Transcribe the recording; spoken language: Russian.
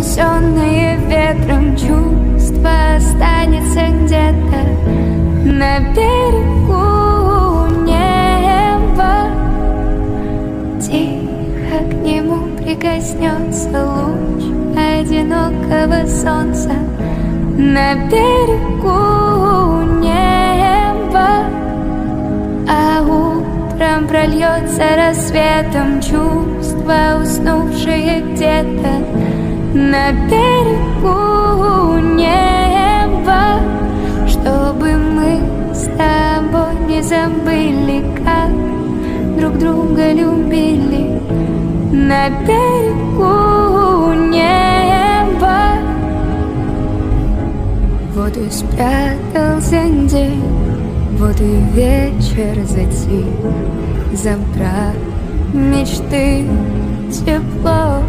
унесенное ветром чувство останется где-то на берегу неба. Тихо к нему прикоснется луч одинокого солнца на берегу неба. А утром прольется рассветом чувства, уснувшие где-то на берегу неба, чтобы мы с тобой не забыли, как друг друга любили на берегу неба. Вот и спрятался день, вот и вечер затих, забрав мечты тепло.